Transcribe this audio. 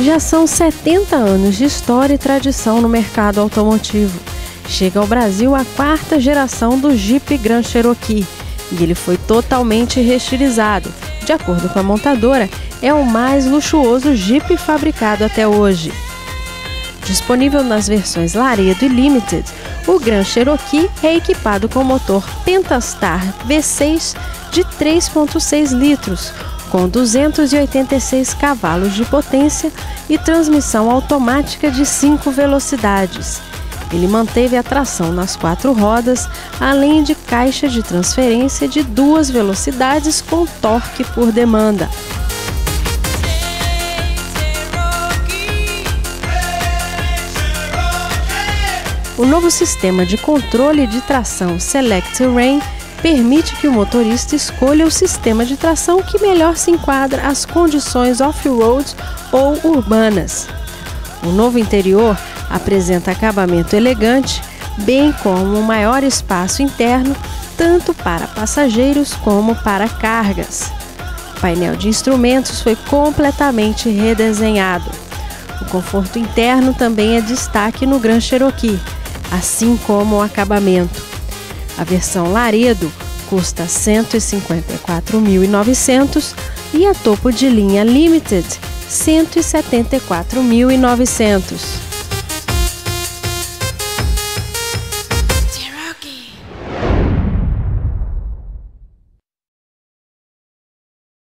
Já são 70 anos de história e tradição no mercado automotivo. Chega ao Brasil a quarta geração do Jeep Grand Cherokee e ele foi totalmente reestilizado. De acordo com a montadora, é o mais luxuoso Jeep fabricado até hoje. Disponível nas versões Laredo e Limited, o Grand Cherokee é equipado com motor Pentastar V6 de 3,6 litros, com 286 cavalos de potência e transmissão automática de 5 velocidades. Ele manteve a tração nas quatro rodas, além de caixa de transferência de duas velocidades com torque por demanda. O novo sistema de controle de tração Select Terrain permite que o motorista escolha o sistema de tração que melhor se enquadra às condições off-road ou urbanas. O novo interior apresenta acabamento elegante, bem como um maior espaço interno, tanto para passageiros como para cargas. O painel de instrumentos foi completamente redesenhado. O conforto interno também é destaque no Gran Cherokee assim como o acabamento. A versão Laredo custa 154.900 e a topo de linha Limited 174.900.